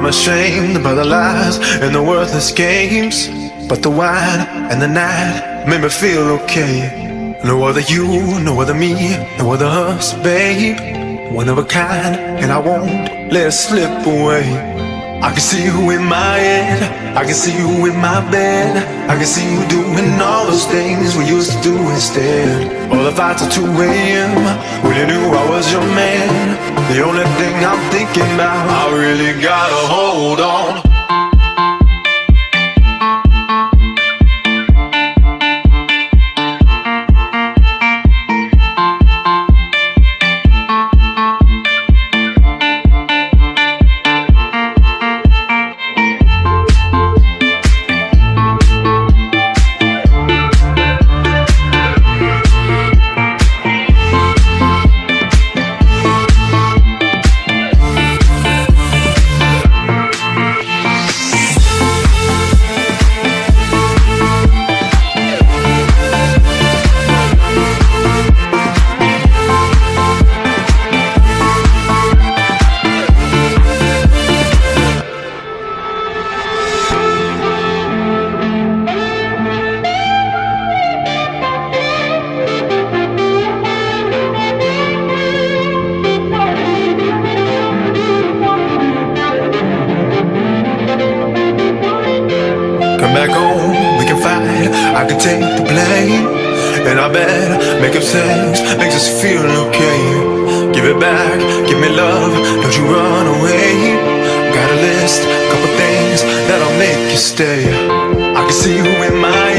I'm ashamed by the lies and the worthless games. But the wine and the night made me feel okay. No other you, no other me, no other us, babe. One of a kind, and I won't let it slip away. I can see you in my head, I can see you in my bed. I can see you doing all those things we used to do instead. All the fights at 2 a.m. when you knew I was your man. The only thing I'm thinking about, I really gotta hold on. I can take the blame. And I bet making sense makes us feel okay. Give it back, give me love, don't you run away. Got a list, couple things that'll make you stay. I can see you in my